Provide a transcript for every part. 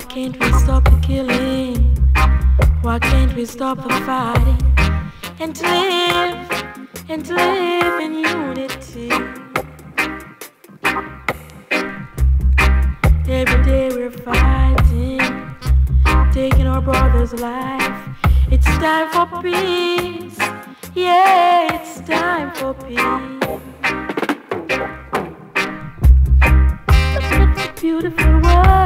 can't we stop the killing? Why can't we stop the fighting? And live, and live in unity. Every day we're fighting, taking our brother's life. It's time for peace. Yeah, it's time for peace. It's a beautiful world.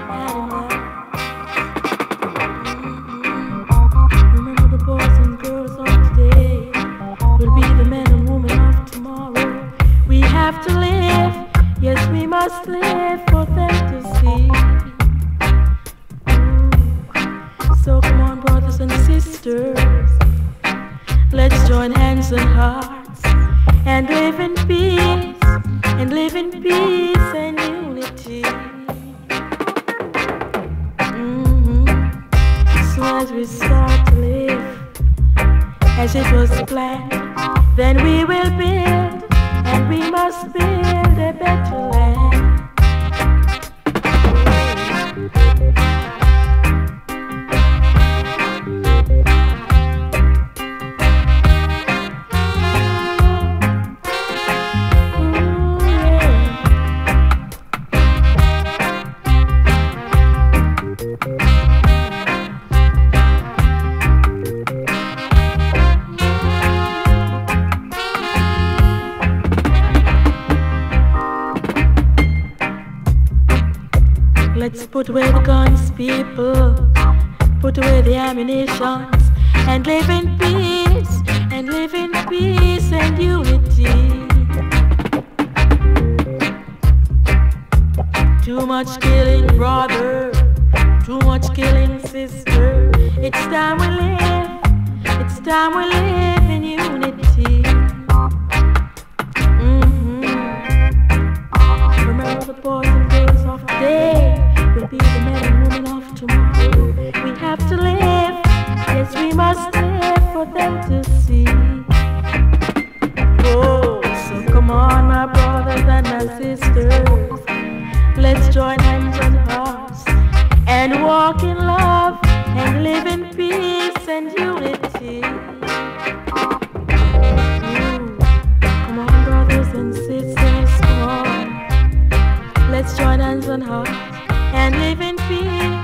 and hearts and live in peace, and live in peace and unity. Mm-hmm. As soon as we start to live as it was planned, then we will build, and we must build a better put away the guns, people. Put away the ammunition. and live in peace, and live in peace and unity. Too much killing, brother. Too much killing, sister. It's time we live. It's time we live in unity. And my sisters, let's join hands and hearts and walk in love and live in peace and unity. Ooh, Come on, brothers and sisters, come on. Let's join hands and hearts and live in peace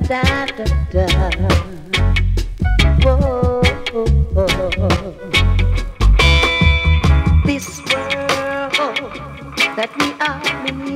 Da da da, oh, This world that we are in